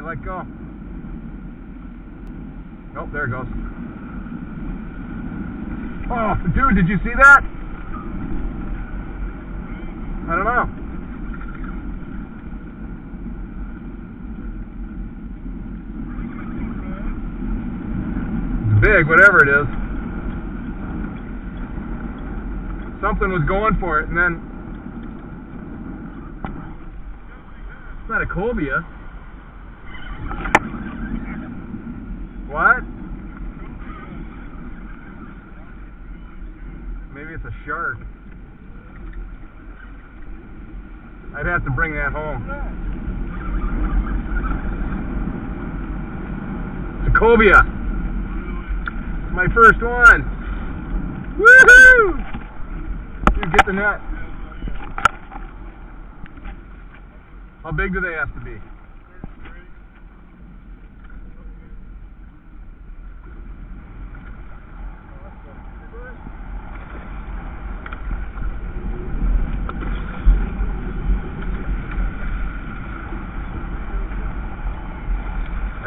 let go. Oh, there it goes. Oh, dude, did you see that? I don't know. It's big, whatever it is. Something was going for it, and then it's not a cobia. What? Maybe it's a shark. I'd have to bring that home. It's a cobia. My first one. Woohoo! Dude, get the net. How big do they have to be?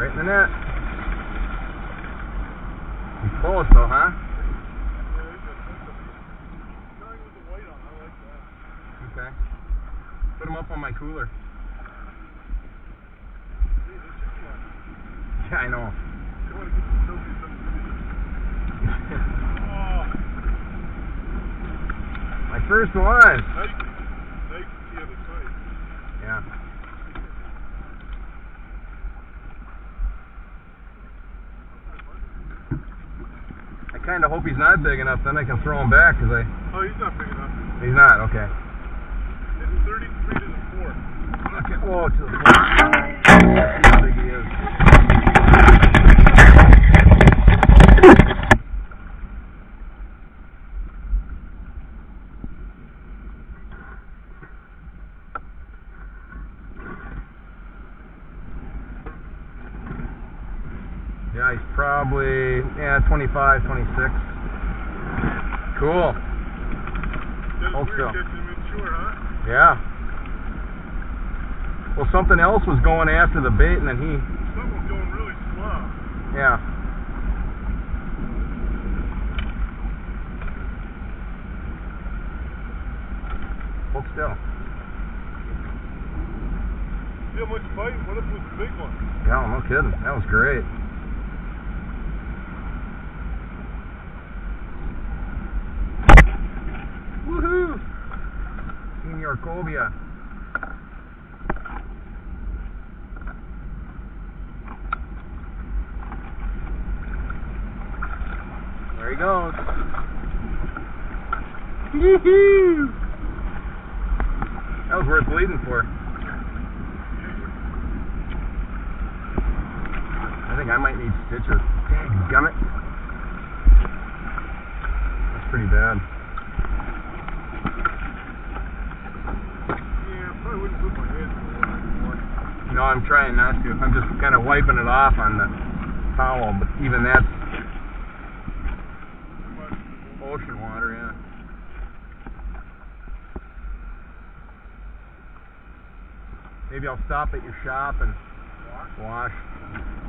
Right in the net. Close though, huh? Okay. Put him up on my cooler. Yeah, I know. my first one. Yeah. I kind of hope he's not big enough, then I can throw him back because I. Oh, he's not big enough. He's not. Okay. It's 33 to the fork. Okay. Whoa, to the. Let's see how big he is. Yeah, he's probably yeah 25, 26. Cool. Hold still. catching huh? Yeah. Well, something else was going after the bait, and then he, Something was going really slow. yeah. Hold still. See how much fight? What if it was a big one? Yeah, no kidding. That was great. Woohoo! Senior cobia. There he goes. Yee-hoo! That was worth bleeding for. I think I might need stitches. Gummit. That's pretty bad. Yeah, I probably wouldn't put my hands in the water anymore. No, I'm trying not to. I'm just kind of wiping it off on the towel, but even that's ocean water, yeah. Maybe I'll stop at your shop and wash. Man,